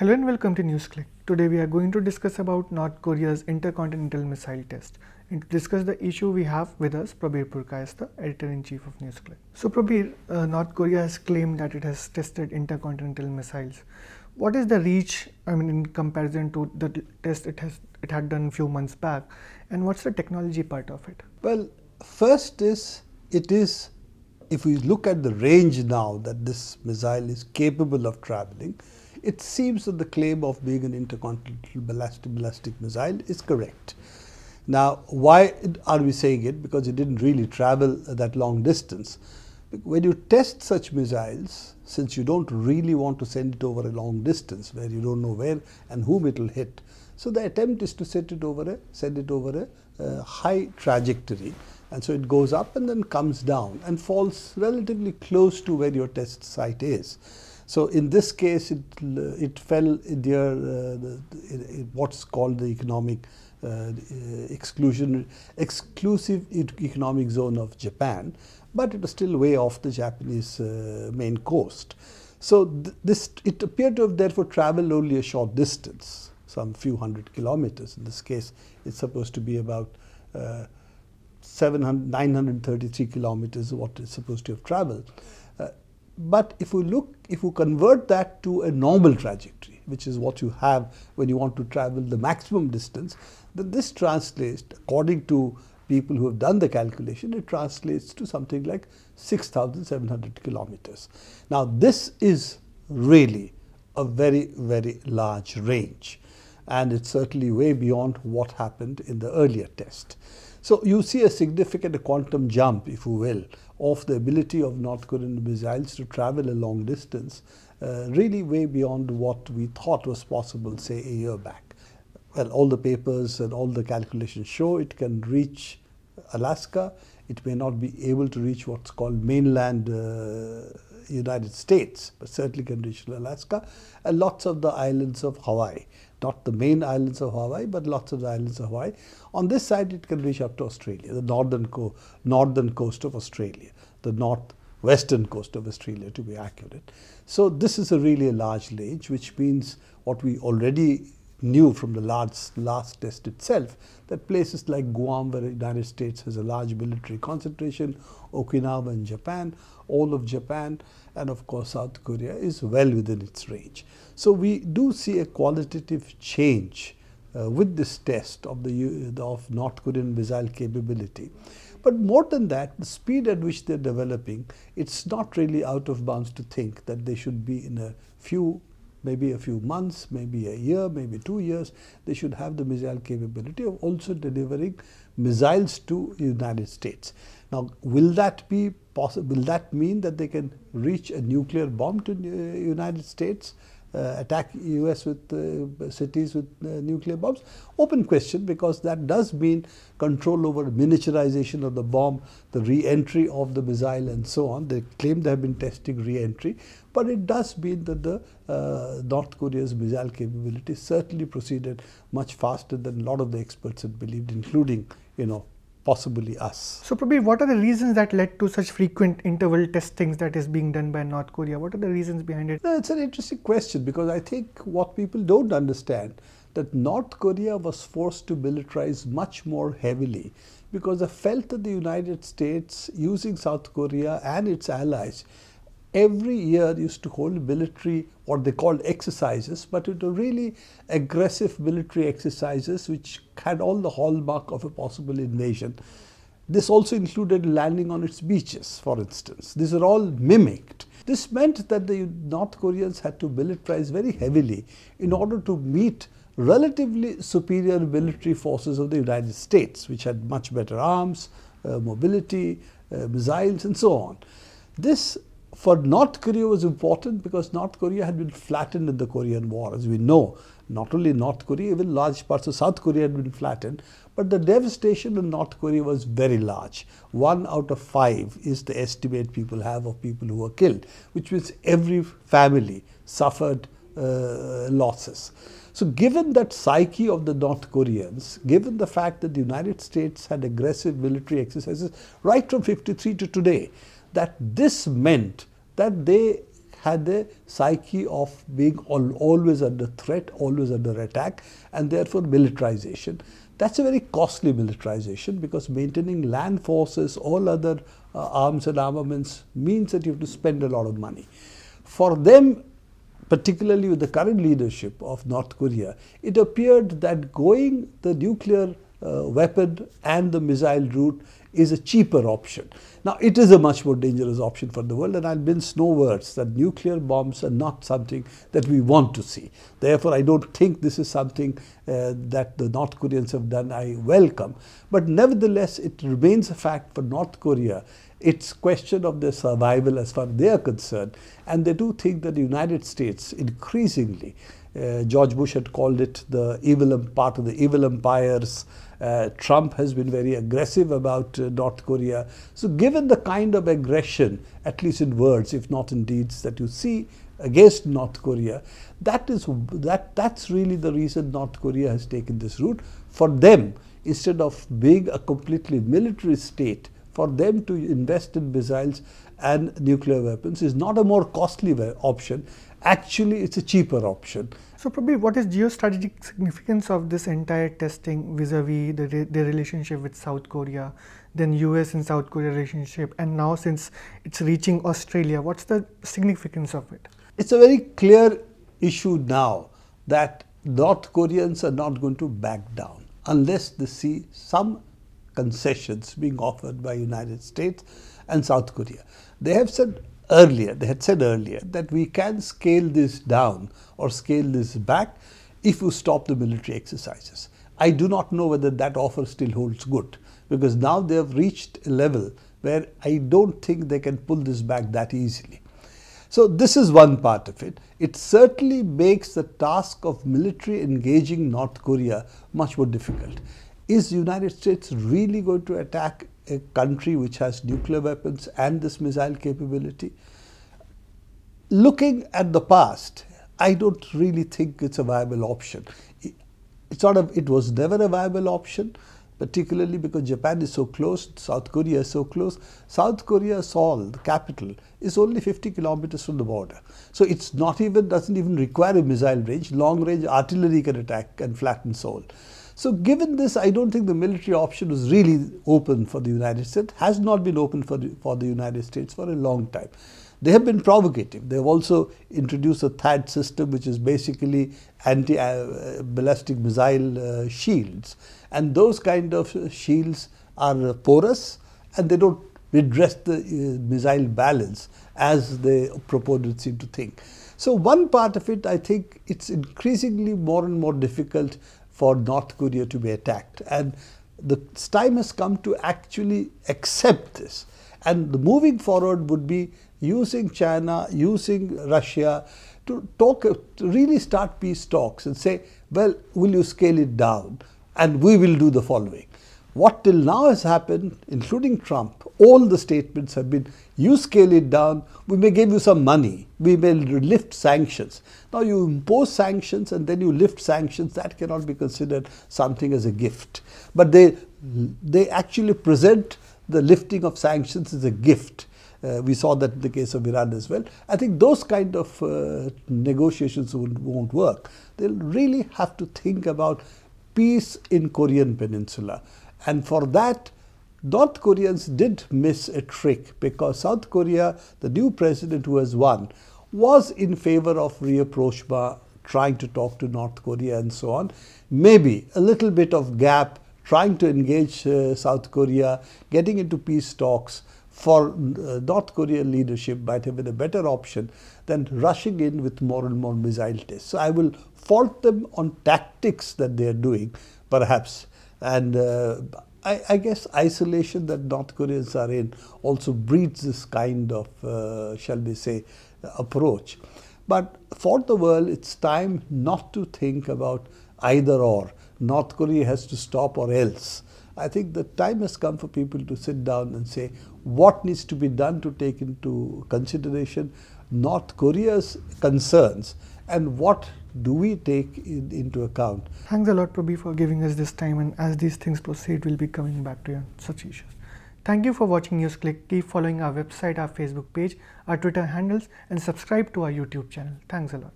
Hello and welcome to NewsClick. Today we are going to discuss about North Korea's intercontinental missile test. And to discuss the issue we have with us Prabir Purkayastha, the editor-in-chief of NewsClick. So Prabir, uh, North Korea has claimed that it has tested intercontinental missiles. What is the reach, I mean, in comparison to the test it has it had done a few months back, and what's the technology part of it? Well, first is it is, if we look at the range now that this missile is capable of traveling, it seems that the claim of being an intercontinental ballistic, ballistic missile is correct. Now, why are we saying it? Because it didn't really travel that long distance. When you test such missiles, since you don't really want to send it over a long distance where you don't know where and whom it will hit, so the attempt is to set it over a, send it over a uh, high trajectory. And so it goes up and then comes down and falls relatively close to where your test site is. So in this case, it, it fell near uh, the, what's called the economic uh, exclusion, exclusive economic zone of Japan, but it was still way off the Japanese uh, main coast. So th this it appeared to have therefore traveled only a short distance, some few hundred kilometers. In this case, it's supposed to be about uh, 700, 933 kilometers what it's supposed to have traveled. Uh, but if we look, if we convert that to a normal trajectory, which is what you have when you want to travel the maximum distance, then this translates, according to people who have done the calculation, it translates to something like 6,700 kilometers. Now, this is really a very, very large range, and it's certainly way beyond what happened in the earlier test. So you see a significant quantum jump, if you will, of the ability of North Korean missiles to travel a long distance, uh, really way beyond what we thought was possible, say, a year back. Well, all the papers and all the calculations show it can reach Alaska. It may not be able to reach what's called mainland uh, United States, but certainly reach Alaska and lots of the islands of Hawaii not the main islands of Hawaii, but lots of the islands of Hawaii. On this side, it can reach up to Australia, the northern, co northern coast of Australia, the northwestern coast of Australia to be accurate. So this is a really a large range, which means what we already knew from the last, last test itself that places like Guam, where the United States has a large military concentration, Okinawa in Japan, all of Japan, and of course South Korea is well within its range. So we do see a qualitative change uh, with this test of the of North Korean missile capability. But more than that, the speed at which they're developing, it's not really out of bounds to think that they should be in a few maybe a few months, maybe a year, maybe two years, they should have the missile capability of also delivering missiles to the United States. Now, will that be possible? Will that mean that they can reach a nuclear bomb to the United States? Uh, attack US with uh, cities with uh, nuclear bombs? Open question because that does mean control over miniaturization of the bomb, the re-entry of the missile and so on. They claim they have been testing re-entry, but it does mean that the uh, North Korea's missile capability certainly proceeded much faster than a lot of the experts had believed, including, you know, possibly us. So, Prabir, what are the reasons that led to such frequent interval testings that is being done by North Korea? What are the reasons behind it? No, it's an interesting question because I think what people don't understand that North Korea was forced to militarize much more heavily because they felt that the United States using South Korea and its allies every year used to hold military what they called exercises, but it were really aggressive military exercises which had all the hallmark of a possible invasion. This also included landing on its beaches, for instance. These are all mimicked. This meant that the North Koreans had to militarize very heavily in order to meet relatively superior military forces of the United States, which had much better arms, uh, mobility, uh, missiles, and so on. This for North Korea was important because North Korea had been flattened in the Korean War. As we know, not only North Korea, even large parts of South Korea had been flattened, but the devastation in North Korea was very large. One out of five is the estimate people have of people who were killed, which means every family suffered uh, losses. So given that psyche of the North Koreans, given the fact that the United States had aggressive military exercises right from 53 to today, that this meant that they had a psyche of being always under threat, always under attack, and therefore militarization. That's a very costly militarization because maintaining land forces, all other uh, arms and armaments means that you have to spend a lot of money. For them, particularly with the current leadership of North Korea, it appeared that going the nuclear uh, weapon and the missile route is a cheaper option. Now, it is a much more dangerous option for the world, and I'll mince no words that nuclear bombs are not something that we want to see. Therefore, I don't think this is something uh, that the North Koreans have done. I welcome. But nevertheless, it remains a fact for North Korea. It's question of their survival as far as they are concerned. And they do think that the United States increasingly uh, George Bush had called it the evil part of the evil empires. Uh, Trump has been very aggressive about uh, North Korea. So, given the kind of aggression, at least in words, if not in deeds, that you see against North Korea, that is that that's really the reason North Korea has taken this route. For them, instead of being a completely military state, for them to invest in missiles and nuclear weapons is not a more costly option actually it's a cheaper option. So Prabir what is geostrategic significance of this entire testing vis-a-vis the, the relationship with South Korea, then US and South Korea relationship and now since it's reaching Australia, what's the significance of it? It's a very clear issue now that North Koreans are not going to back down unless they see some concessions being offered by United States and South Korea. They have said earlier, they had said earlier that we can scale this down or scale this back if you stop the military exercises. I do not know whether that offer still holds good because now they have reached a level where I don't think they can pull this back that easily. So this is one part of it. It certainly makes the task of military engaging North Korea much more difficult. Is the United States really going to attack a country which has nuclear weapons and this missile capability. Looking at the past, I don't really think it's a viable option. It's not a, it was never a viable option, particularly because Japan is so close, South Korea is so close. South Korea, Seoul, the capital, is only 50 kilometers from the border. So it's not even, doesn't even require a missile range. Long range artillery can attack and flatten Seoul. So given this, I don't think the military option was really open for the United States, has not been open for the, for the United States for a long time. They have been provocative. They have also introduced a THAAD system, which is basically anti-ballistic uh, missile uh, shields. And those kind of shields are porous and they don't redress the uh, missile balance as the proponents seem to think. So one part of it, I think it's increasingly more and more difficult for North Korea to be attacked. And the time has come to actually accept this. And the moving forward would be using China, using Russia to talk, to really start peace talks and say, well, will you scale it down? And we will do the following. What till now has happened, including Trump, all the statements have been you scale it down, we may give you some money, we may lift sanctions. Now you impose sanctions and then you lift sanctions, that cannot be considered something as a gift. But they, they actually present the lifting of sanctions as a gift. Uh, we saw that in the case of Iran as well. I think those kind of uh, negotiations won't, won't work. They'll really have to think about peace in Korean Peninsula. And for that, North Koreans did miss a trick because South Korea, the new president who has won, was in favor of rapprochement, trying to talk to North Korea and so on. Maybe a little bit of gap, trying to engage uh, South Korea, getting into peace talks for uh, North Korean leadership might have been a better option than rushing in with more and more missile tests. So I will fault them on tactics that they are doing, perhaps and uh, I, I, guess isolation that North Koreans are in also breeds this kind of, uh, shall we say, approach. But for the world, it's time not to think about either or. North Korea has to stop or else. I think the time has come for people to sit down and say what needs to be done to take into consideration North Korea's concerns and what do we take in, into account? Thanks a lot, Prabir, for giving us this time. And as these things proceed, we'll be coming back to you on such issues. Thank you for watching NewsClick. Keep following our website, our Facebook page, our Twitter handles, and subscribe to our YouTube channel. Thanks a lot.